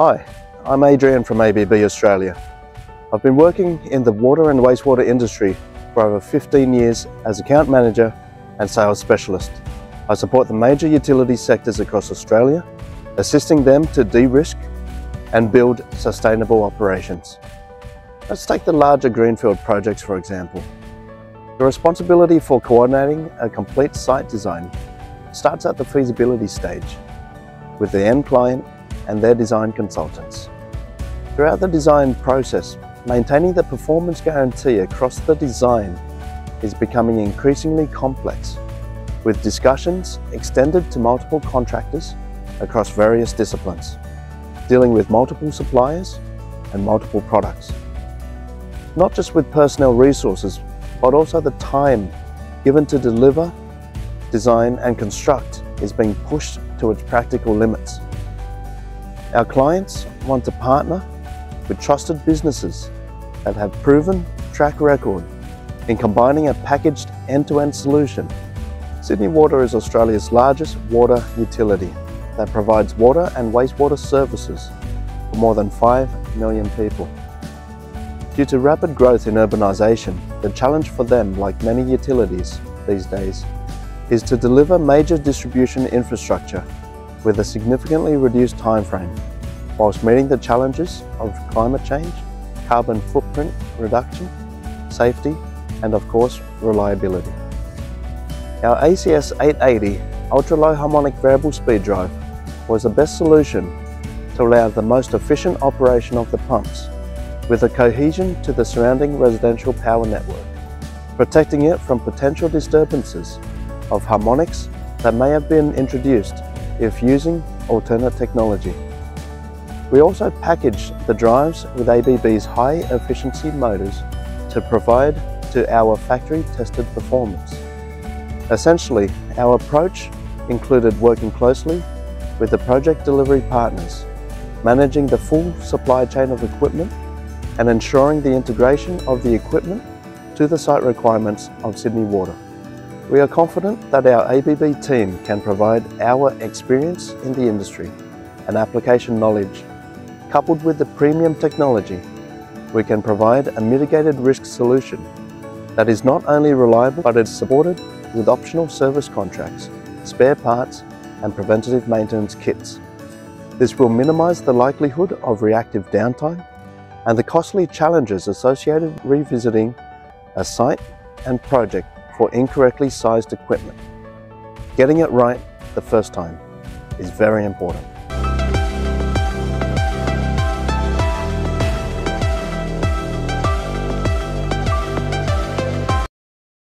Hi, I'm Adrian from ABB Australia. I've been working in the water and wastewater industry for over 15 years as account manager and sales specialist. I support the major utility sectors across Australia, assisting them to de-risk and build sustainable operations. Let's take the larger greenfield projects for example. The responsibility for coordinating a complete site design starts at the feasibility stage with the end client and their design consultants. Throughout the design process, maintaining the performance guarantee across the design is becoming increasingly complex, with discussions extended to multiple contractors across various disciplines, dealing with multiple suppliers and multiple products. Not just with personnel resources, but also the time given to deliver, design and construct is being pushed to its practical limits. Our clients want to partner with trusted businesses that have proven track record in combining a packaged end-to-end -end solution. Sydney Water is Australia's largest water utility that provides water and wastewater services for more than 5 million people. Due to rapid growth in urbanisation, the challenge for them, like many utilities these days, is to deliver major distribution infrastructure with a significantly reduced time frame, whilst meeting the challenges of climate change, carbon footprint reduction, safety, and of course, reliability. Our ACS 880 ultra-low harmonic variable speed drive was the best solution to allow the most efficient operation of the pumps with a cohesion to the surrounding residential power network, protecting it from potential disturbances of harmonics that may have been introduced if using alternate technology. We also package the drives with ABB's high efficiency motors to provide to our factory tested performance. Essentially, our approach included working closely with the project delivery partners, managing the full supply chain of equipment and ensuring the integration of the equipment to the site requirements of Sydney Water. We are confident that our ABB team can provide our experience in the industry and application knowledge. Coupled with the premium technology, we can provide a mitigated risk solution that is not only reliable but is supported with optional service contracts, spare parts and preventative maintenance kits. This will minimise the likelihood of reactive downtime and the costly challenges associated with revisiting a site and project for incorrectly sized equipment. Getting it right the first time is very important.